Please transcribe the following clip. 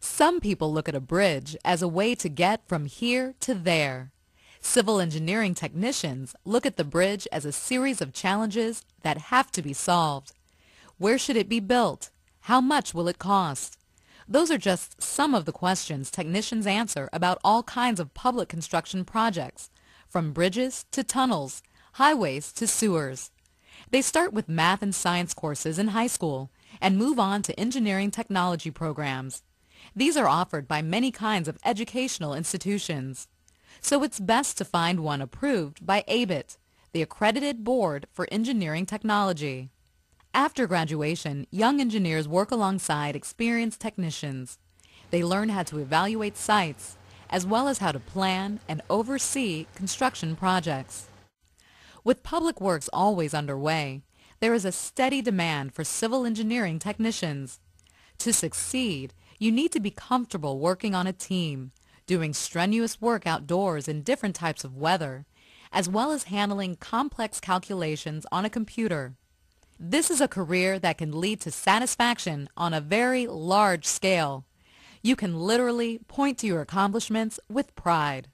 Some people look at a bridge as a way to get from here to there. Civil engineering technicians look at the bridge as a series of challenges that have to be solved. Where should it be built? How much will it cost? Those are just some of the questions technicians answer about all kinds of public construction projects, from bridges to tunnels, highways to sewers. They start with math and science courses in high school and move on to engineering technology programs. These are offered by many kinds of educational institutions. So it's best to find one approved by ABET, the Accredited Board for Engineering Technology. After graduation, young engineers work alongside experienced technicians. They learn how to evaluate sites, as well as how to plan and oversee construction projects. With public works always underway, there is a steady demand for civil engineering technicians. To succeed, you need to be comfortable working on a team, doing strenuous work outdoors in different types of weather, as well as handling complex calculations on a computer. This is a career that can lead to satisfaction on a very large scale. You can literally point to your accomplishments with pride.